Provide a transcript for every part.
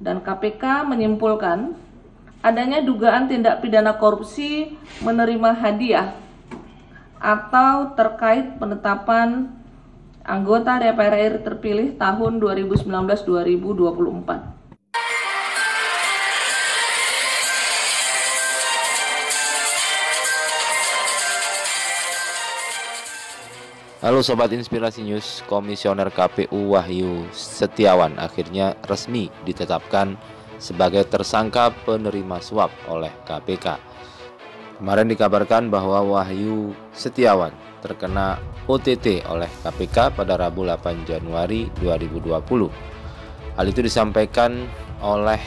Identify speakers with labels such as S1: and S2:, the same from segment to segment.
S1: dan KPK menyimpulkan adanya dugaan tindak pidana korupsi menerima hadiah atau terkait penetapan anggota DPR RI terpilih tahun 2019-2024.
S2: Halo Sobat Inspirasi News, Komisioner KPU Wahyu Setiawan akhirnya resmi ditetapkan sebagai tersangka penerima suap oleh KPK. Kemarin dikabarkan bahwa Wahyu Setiawan terkena OTT oleh KPK pada Rabu 8 Januari 2020. Hal itu disampaikan oleh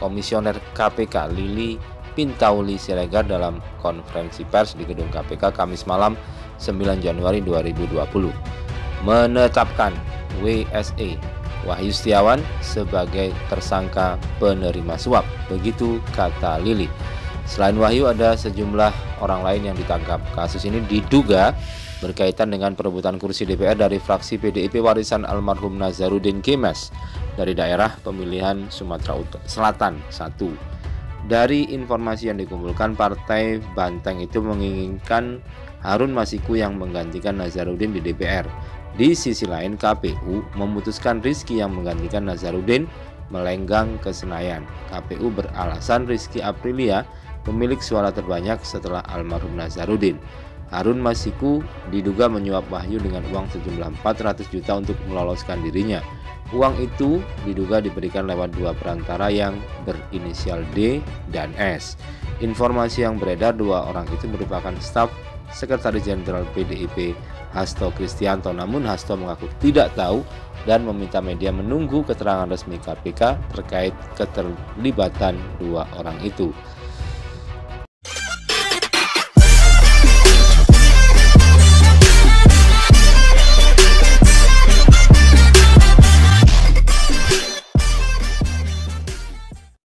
S2: Komisioner KPK Lili Pintauli Siregar dalam konferensi pers di gedung KPK Kamis malam 9 Januari 2020 menetapkan WSE Wahyu Setiawan sebagai tersangka penerima suap. Begitu kata Lili. Selain Wahyu ada sejumlah orang lain yang ditangkap. Kasus ini diduga berkaitan dengan perebutan kursi DPR dari fraksi PDIP warisan almarhum Nazarudin Kemes dari daerah pemilihan Sumatera Selatan 1. Dari informasi yang dikumpulkan, Partai Banteng itu menginginkan Harun Masiku yang menggantikan Nazarudin di DPR. Di sisi lain KPU memutuskan Rizky yang menggantikan Nazarudin melenggang ke Senayan. KPU beralasan Rizky Aprilia pemilik suara terbanyak setelah almarhum Nazarudin. Harun Masiku diduga menyuap Wahyu dengan uang sejumlah 400 juta untuk meloloskan dirinya. Uang itu diduga diberikan lewat dua perantara yang berinisial D dan S. Informasi yang beredar dua orang itu merupakan staf Sekretaris Jenderal PDIP Hasto Kristianto namun Hasto mengaku tidak tahu dan meminta media menunggu keterangan resmi KPK terkait keterlibatan dua orang itu.